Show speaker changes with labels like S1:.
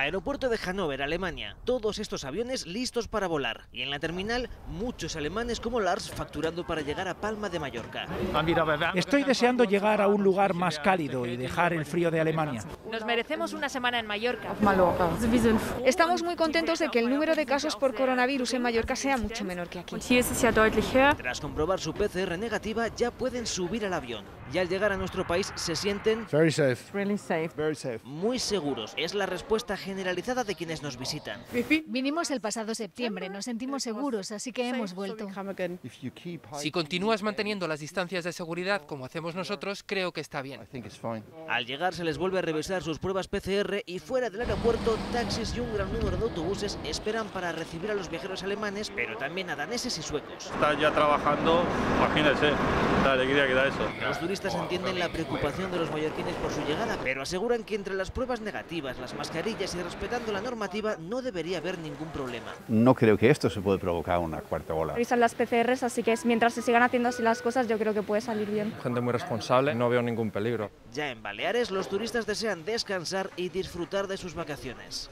S1: Aeropuerto de Hannover, Alemania. Todos estos aviones listos para volar. Y en la terminal, muchos alemanes como Lars facturando para llegar a Palma de Mallorca.
S2: Estoy deseando llegar a un lugar más cálido y dejar el frío de Alemania.
S3: Nos merecemos una semana en Mallorca.
S4: Estamos muy contentos de que el número de casos por coronavirus en Mallorca sea mucho menor que aquí.
S1: Tras comprobar su PCR negativa, ya pueden subir al avión. Y al llegar a nuestro país se sienten
S5: Very safe.
S6: Really safe.
S5: Very safe.
S1: muy seguros. Es la respuesta generalizada de quienes nos visitan.
S7: Vinimos el pasado septiembre, nos sentimos seguros, así que hemos vuelto.
S8: Si continúas manteniendo las distancias de seguridad como hacemos nosotros, creo que está bien.
S5: I think it's fine.
S1: Al llegar se les vuelve a revisar sus pruebas PCR y fuera del aeropuerto, taxis y un gran número de autobuses esperan para recibir a los viajeros alemanes, pero también a daneses y suecos.
S9: Están ya trabajando, imagínense, la alegría que da eso.
S1: Los turistas entienden la preocupación de los mallorquines por su llegada, pero aseguran que entre las pruebas negativas, las mascarillas y respetando la normativa no debería haber ningún problema.
S10: No creo que esto se puede provocar una cuarta ola.
S4: Revisan las PCRs, así que mientras se sigan haciendo así las cosas, yo creo que puede salir bien.
S9: Gente muy responsable, no veo ningún peligro.
S1: Ya en Baleares, los turistas desean descansar y disfrutar de sus vacaciones.